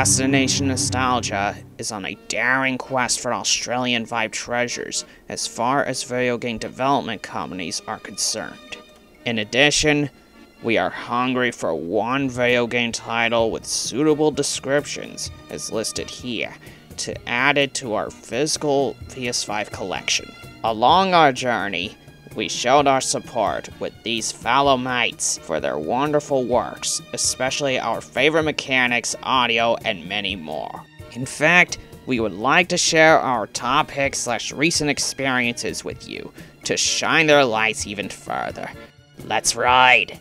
Destination Nostalgia is on a daring quest for Australian vibe treasures as far as video game development companies are concerned. In addition, we are hungry for one video game title with suitable descriptions, as listed here, to add it to our physical PS5 collection. Along our journey, we showed our support with these fellow mates for their wonderful works, especially our favorite mechanics, audio, and many more. In fact, we would like to share our top picks slash recent experiences with you to shine their lights even further. Let's ride!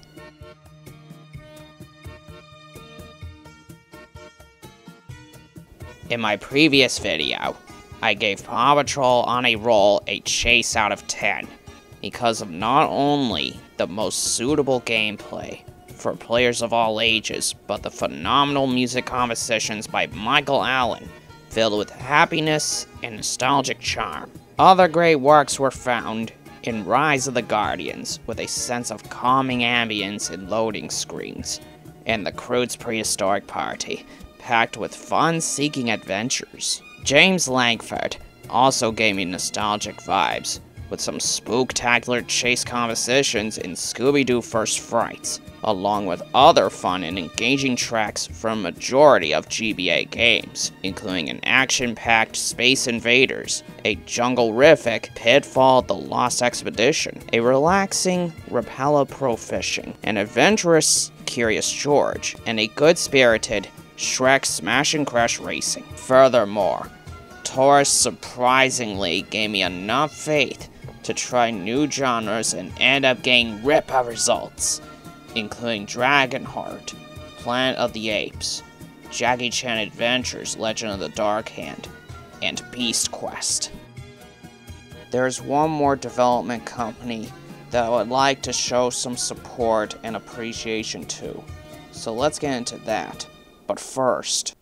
In my previous video, I gave Paw Patrol on a roll a chase out of 10 because of not only the most suitable gameplay for players of all ages, but the phenomenal music compositions by Michael Allen, filled with happiness and nostalgic charm. Other great works were found in Rise of the Guardians, with a sense of calming ambience in loading screens, and The Croods Prehistoric Party, packed with fun-seeking adventures. James Langford also gave me nostalgic vibes, with some spooktacular chase compositions in Scooby-Doo First Frights, along with other fun and engaging tracks from a majority of GBA games, including an action-packed Space Invaders, a jungle-rific Pitfall The Lost Expedition, a relaxing Rapala Pro Fishing, an adventurous Curious George, and a good-spirited Shrek Smash and Crash Racing. Furthermore, Torus surprisingly gave me enough faith to try new genres and end up getting ripper results, including Dragonheart, Planet of the Apes, Jackie Chan Adventures Legend of the Dark Hand, and Beast Quest. There's one more development company that I would like to show some support and appreciation to, so let's get into that. But first,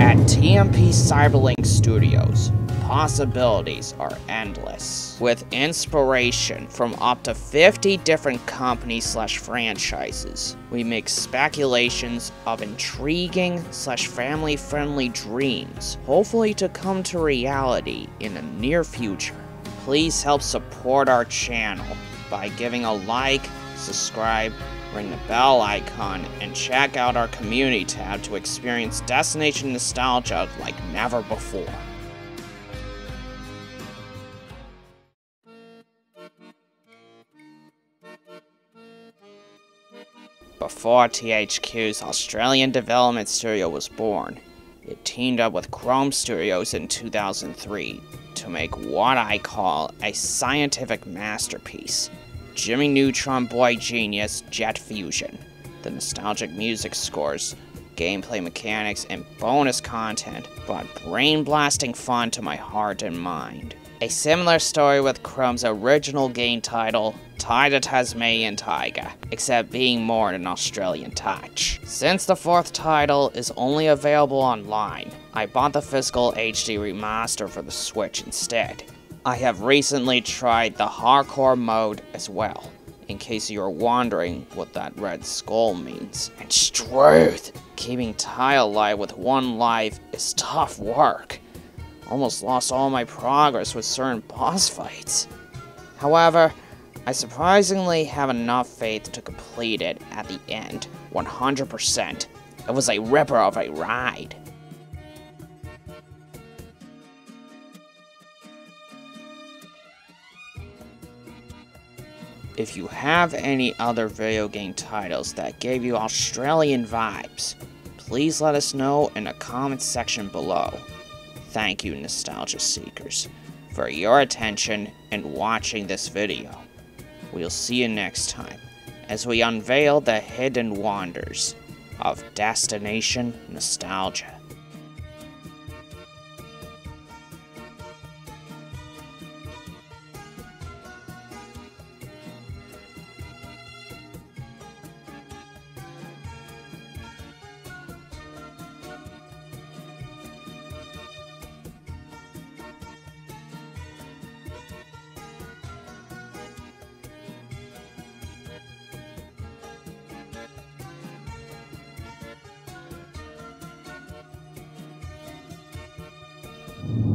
at TMP Cyberlink Studios, possibilities are endless. With inspiration from up to 50 different companies slash franchises, we make speculations of intriguing slash family friendly dreams, hopefully to come to reality in the near future. Please help support our channel by giving a like, subscribe, ring the bell icon, and check out our community tab to experience Destination Nostalgia like never before. Before THQ's Australian development studio was born, it teamed up with Krome Studios in 2003 to make what I call a scientific masterpiece Jimmy Neutron Boy Genius Jet Fusion. The nostalgic music scores, gameplay mechanics, and bonus content brought brain blasting fun to my heart and mind. A similar story with Krome's original game title, Ty the Tasmanian Tiger, except being more an Australian touch. Since the fourth title is only available online, I bought the physical HD remaster for the Switch instead. I have recently tried the hardcore mode as well, in case you're wondering what that red skull means. And Struth! Keeping Ty alive with one life is tough work. Almost lost all my progress with certain boss fights. However, I surprisingly have enough faith to complete it at the end, 100%. It was a ripper of a ride. If you have any other video game titles that gave you Australian vibes, please let us know in the comments section below. Thank you, Nostalgia Seekers, for your attention and watching this video. We'll see you next time as we unveil the hidden wonders of Destination Nostalgia. you